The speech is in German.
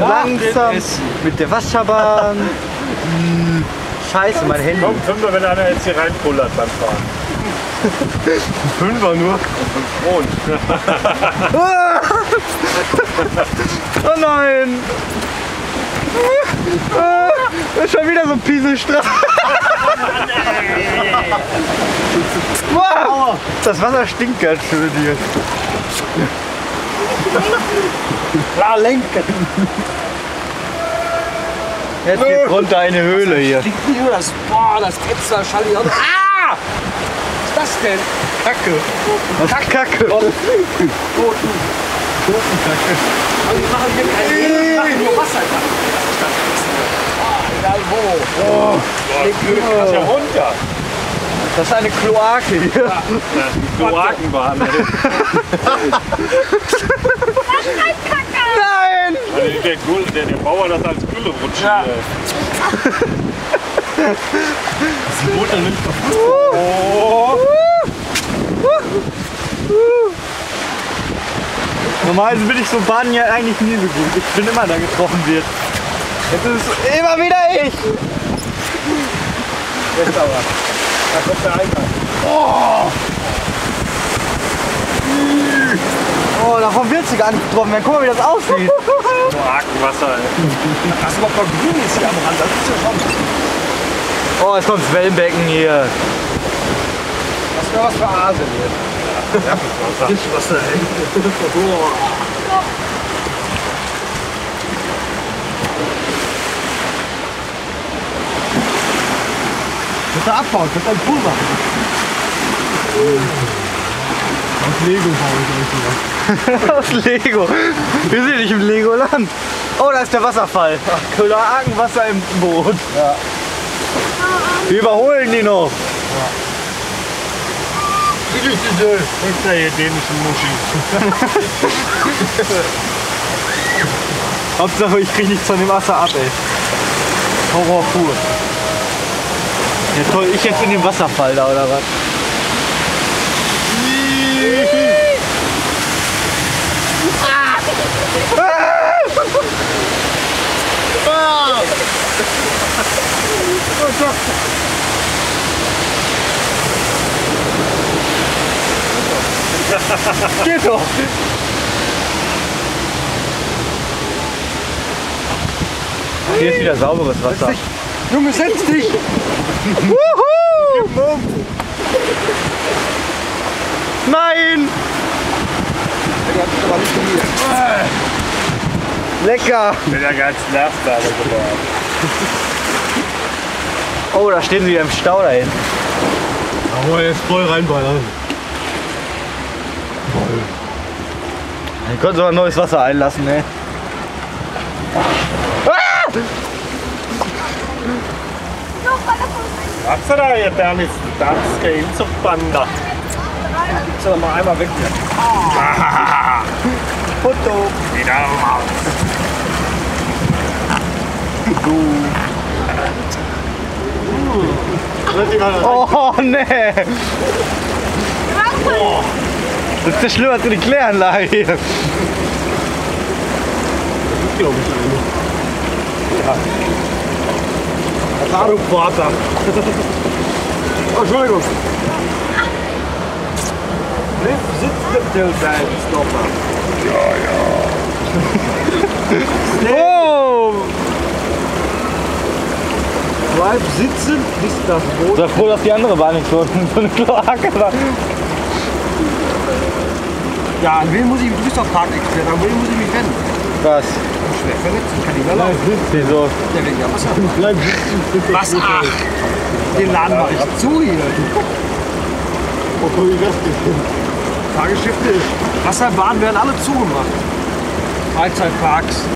langsam mit der Wasserbahn. Hm, Scheiße, mein Handy. Komm, Fünfer, wenn einer jetzt hier reinpullert beim Fahren. Fünfer nur? Und. Oh nein! Das ist schon wieder so ein Pieselstrahl. wow, das Wasser stinkt ganz schön hier. Klar lenken. Jetzt geht's runter in eine Höhle hier. Das, boah, das da Schalli. Ah! Was ist das denn? Kacke. Was ist Kacke? Aber wir machen hier kein machen nur Wasser. Das ist das Ätzende. Ah, egal wo. Das ist ja runter. Das ist eine Kloake hier. Kloakenbahn. Nein! Also der, Gull, der, der Bauer das als Gülle rutscht. Ja. Dann nicht kaputt. Oh. Normalerweise bin ich so baden ja eigentlich nie so gut. Ich bin immer da getroffen wird. Jetzt ist es immer wieder ich. Jetzt aber. Da kommt der Eingang. Oh, davon wird sie gar nicht getroffen werden. Guck mal, wie das aussieht. Kloakenwasser. ey. Das ist überhaupt noch grün ist hier am Rand. Das ist ja schon. Oh, jetzt kommt das Wellenbecken hier. Das wäre was für Asien hier. Fischwasser, ey. Boah. Wird er abbauen, wird ein Pulver. Aus Lego baue ich euch Aus Lego. Wir sind nicht im Legoland. Oh, da ist der Wasserfall. Ach, Kloakenwasser im Boot. Ja. Wir überholen die noch. Hinter hier dänischen Muschi. Hauptsache, ich krieg nichts von dem Wasser ab, ey. Horror pur. Ja toll, ich jetzt in den Wasserfall da, oder was? Geht doch! Hier ist wieder sauberes Wasser. Junge, setz dich! Wuhu! Nein! Lecker! Ich bin ja ganz nass da geworden. Oh, da stehen sie wieder im Stau da hinten. Aber jetzt voll reinballern. Wir können sogar neues Wasser einlassen, ne? Was ist da hier, Bernis? Danske Inzuchtbanda. Gibt's ja mal einmal weg hier. Foto! Wieder raus. Oh, ne! Das ist ja schlimmer als die Kläranlage hier. Glaube ich eigentlich. Ja. Du Vater. Oh, Entschuldigung. Lift sitzt sein, Stopper. Oh! Bleib sitzen, bis das Boot. Sei froh, dass die andere Bahn nicht so, so eine Kloake war. Ja, an wen muss ich, du bist doch Parkexperte, an wen muss ich? Was? Schwer verletzt, ich kann nicht mehr laufen. Wieso? Der wegen der Wasser. Bleib sitzen. Was? Ach, den Laden mache ich zu hier. Obwohl ich das. Fahrgeschäfte, Wasserbahnen werden alle zugemacht. Freizeitparks.